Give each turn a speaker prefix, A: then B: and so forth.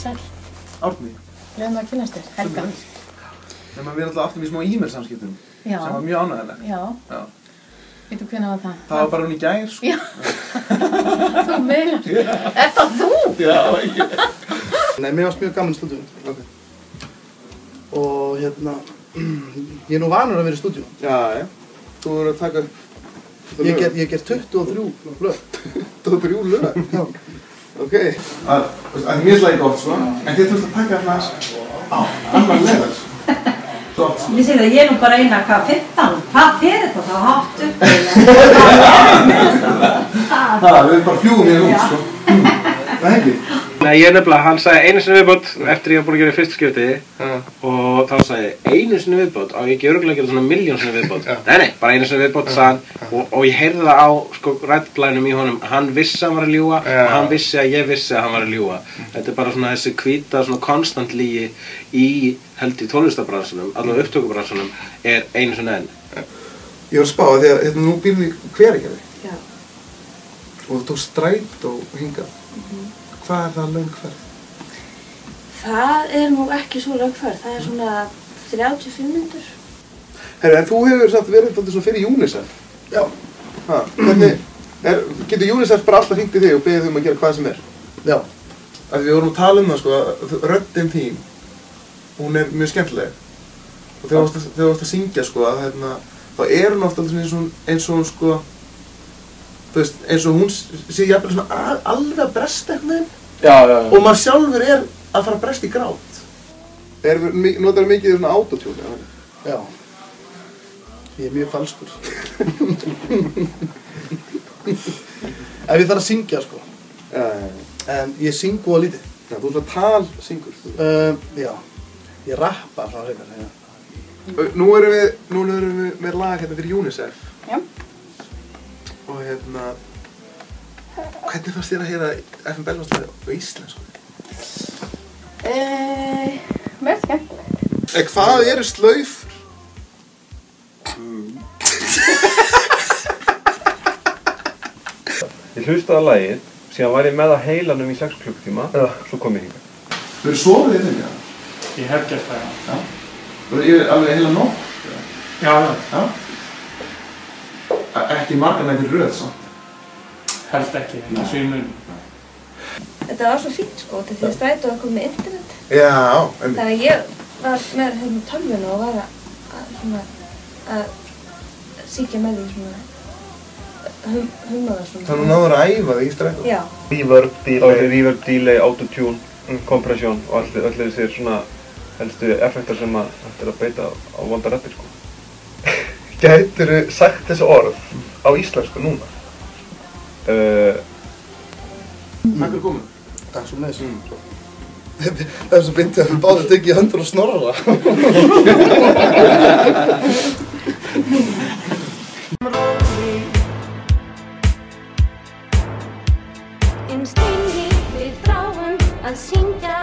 A: Sæl,
B: Árni.
A: leiðum að kynast þér, Helga.
B: Nefnum að við alltaf áttum í smá e-mail samskiptum
A: Já,
B: sem var mjög ánægilegt.
A: já,
B: Já.
A: veitu hvernig var það?
B: Það var bara hún í gær, sko.
A: Já, þú meinar, er það þú?
B: Já, ekki.
C: Nei, mér varst mjög gaman í stúdíu.
B: Ok.
C: Og hérna, ég er nú vanur að vera í stúdíu.
B: Já, já. Þú voru að taka
C: Ég ger, ég ger 23 lög.
B: Þú þrjú lög.
C: Já.
B: Ok. Það er mjög slæði gott, sko. En þið þurft að taka þarna á annan level. Gott, sko.
D: Ég segi það, ég er nú bara eina, hvað, 15? Hvað fer þetta þá hátt upp?
B: Það, við bara fljúum hér út, sko. Það er ekki.
E: Nei, ég er nefnilega, hann sagði einu sinni viðbót eftir ég var búin að gera fyrst skipti
B: Já.
E: og þá sagði einu sinni viðbót og ég ekki örgulega að gera svona miljón sinni viðbót.
B: Já.
E: Nei, nei, bara einu sinni viðbót sagði hann. Og, og ég heyrði það á sko rættblænum í honum. Hann vissi að hann var að ljúga
B: Já.
E: og hann vissi að ég vissi að hann var að ljúga. Þetta er bara svona þessi hvíta, svona konstant lígi í, held í tónlistabransunum, allavega upptökubransunum er einu sinni enn.
B: Ég var að spá að því að hérna, nú Hvað er það löng ferð?
F: Það er nú ekki svo lögfærð, það er svona 35 minnur.
B: Herru, en þú hefur samt verið alltaf svona fyrir UNICEF.
C: Já.
B: Ha, hvernig, er, getur UNICEF bara alltaf hringt í þig og beðið þig um að gera hvað sem er?
C: Já.
B: Af því við vorum að tala um það, sko, að röddinn þín, hún er mjög skemmtileg. Og þegar þú varst að- syngja, sko, að hérna, þá er hún ofta eins og hún, sko, þú veist, eins og hún sé jafnvel svona al- alveg að bresta eitthvað veginn
C: Já, já,
B: og maður sjálfur er að fara að bresta í grát. Er, notar mikið svona autotune, eða?
C: Já. Ég er mjög falskur. Ef ég þarf að syngja, sko.
B: Já, já, já.
C: En ég syng góða lítið.
B: Já, þú er svona talsyngur.
C: Uh, já. Ég rappa frá hreikar, já.
B: Nú erum við, nú erum við með lag hérna fyrir UNICEF. Hérna, hvernig fannst þér að heyra FM Belfast-lagi á íslensku?
A: Uh, Mér er skemmtilegt.
B: Eh, hvað eru slaufur?
G: Ég hlustaði að lagið, síðan var ég með að heilanum í 6 klukktíma,
B: Já.
G: svo kom ég hingað.
B: Þú eru sofið þinn, já?
H: Ég hef gert það. Já.
B: Þú eru alveg heila nótt?
H: Já, já,
B: Já. Ekki margar nættir röð, samt.
H: held ekki, ekki svo í mun.
F: Þetta var svo fínt sko, þetta því að strætó var komið með internet.
B: Já, einmitt.
F: Þannig að ég var með hérna tölvuna og var að, að, að síkja með því svona, hum, humma það svona.
B: Þannig að náður að æfa þig í strætó.
F: Já,
G: Reverb, delay, reverb, delay, autotune, kompression og allir, allir þessir svona helstu effektar sem að hægt er að beita á vonda rættir sko.
B: Gætur þú sagt þessu orð á íslensku núna?
G: Uh,
B: Takk fyrir komin.
C: Takk svo með þessu. Það er svo byndið að við báðum tekið í höndur og snorra.
I: Innst inni við þráum að syngja